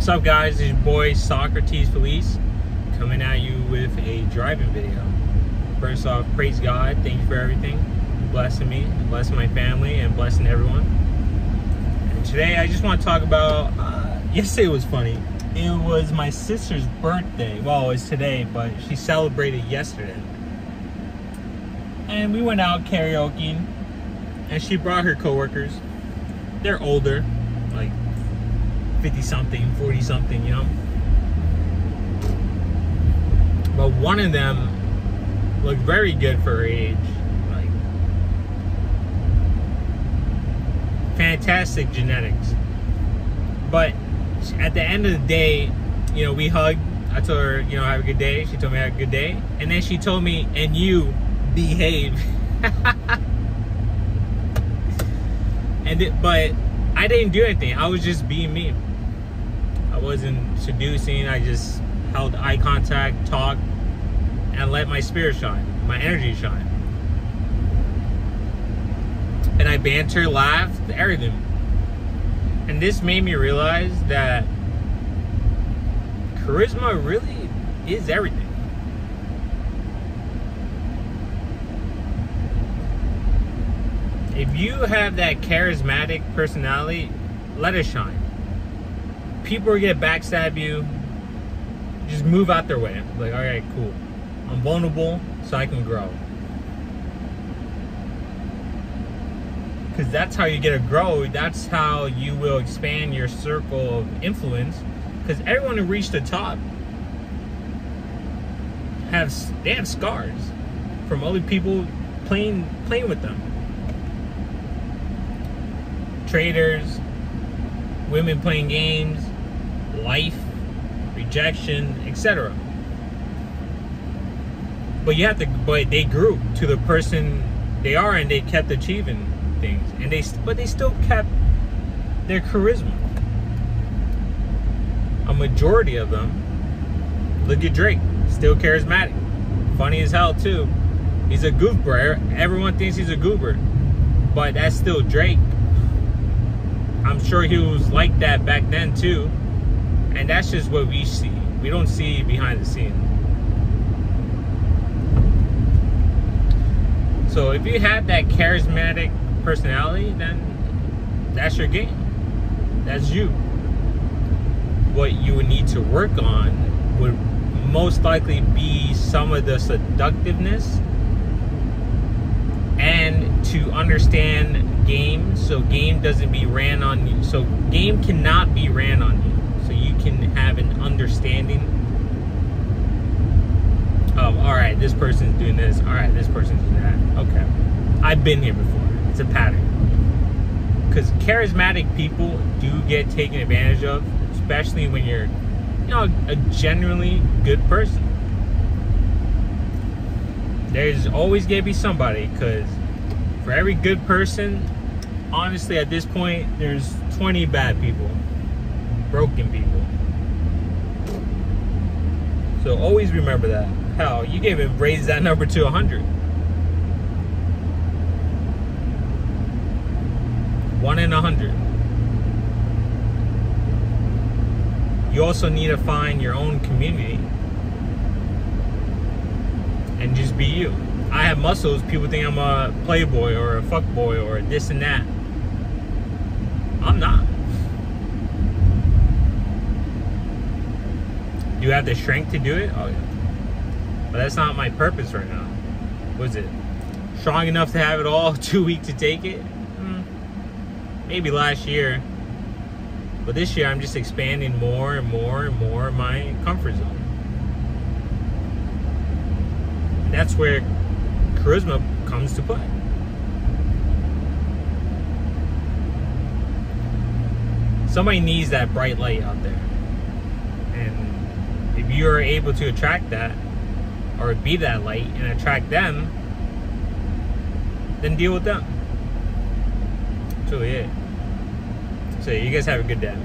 What's up guys, it's your boy Socrates Feliz coming at you with a driving video. First off, praise God, thank you for everything. Blessing me, blessing my family, and blessing everyone. And today I just want to talk about, uh, yesterday was funny. It was my sister's birthday. Well, it's today, but she celebrated yesterday. And we went out karaoke and she brought her coworkers. They're older, like 50 something, 40 something, you know. But one of them looked very good for her age. Like fantastic genetics. But at the end of the day, you know, we hugged. I told her, you know, have a good day. She told me have a good day. And then she told me, and you behave. and it, but I didn't do anything. I was just being me. I wasn't seducing. I just held eye contact, talked, and let my spirit shine, my energy shine. And I banter, laughed, everything. And this made me realize that charisma really is everything. If you have that charismatic personality, let it shine. People get backstab you, just move out their way. Like, all right, cool. I'm vulnerable, so I can grow. Because that's how you get to grow. That's how you will expand your circle of influence. Because everyone who reached the top have they have scars from other people playing playing with them. Traders, women playing games, life, rejection, etc. But you have to, but they grew to the person they are, and they kept achieving things, and they, but they still kept their charisma. A majority of them, look at Drake, still charismatic, funny as hell too. He's a goober. Everyone thinks he's a goober, but that's still Drake. I'm sure he was like that back then too. And that's just what we see. We don't see behind the scenes. So if you have that charismatic personality, then that's your game. That's you. What you would need to work on would most likely be some of the seductiveness and to understand game so game doesn't be ran on you. So game cannot be ran on you. So you can have an understanding of all right, this person's doing this, all right, this person's doing that. Okay. I've been here before. It's a pattern. Because charismatic people do get taken advantage of, especially when you're, you know, a genuinely good person. There's always gonna be somebody, because for every good person, honestly, at this point, there's 20 bad people, broken people. So always remember that. Hell, you can even raise that number to 100. One in a hundred. You also need to find your own community and just be you. I have muscles. People think I'm a playboy or a fuckboy or this and that. I'm not. Do you have the strength to do it? Oh yeah. But that's not my purpose right now. Was it strong enough to have it all? Too weak to take it? Hmm. Maybe last year. But this year I'm just expanding more and more and more my comfort zone. That's where charisma comes to play. Somebody needs that bright light out there. If you're able to attract that, or be that light and attract them, then deal with them. So yeah. So you guys have a good day.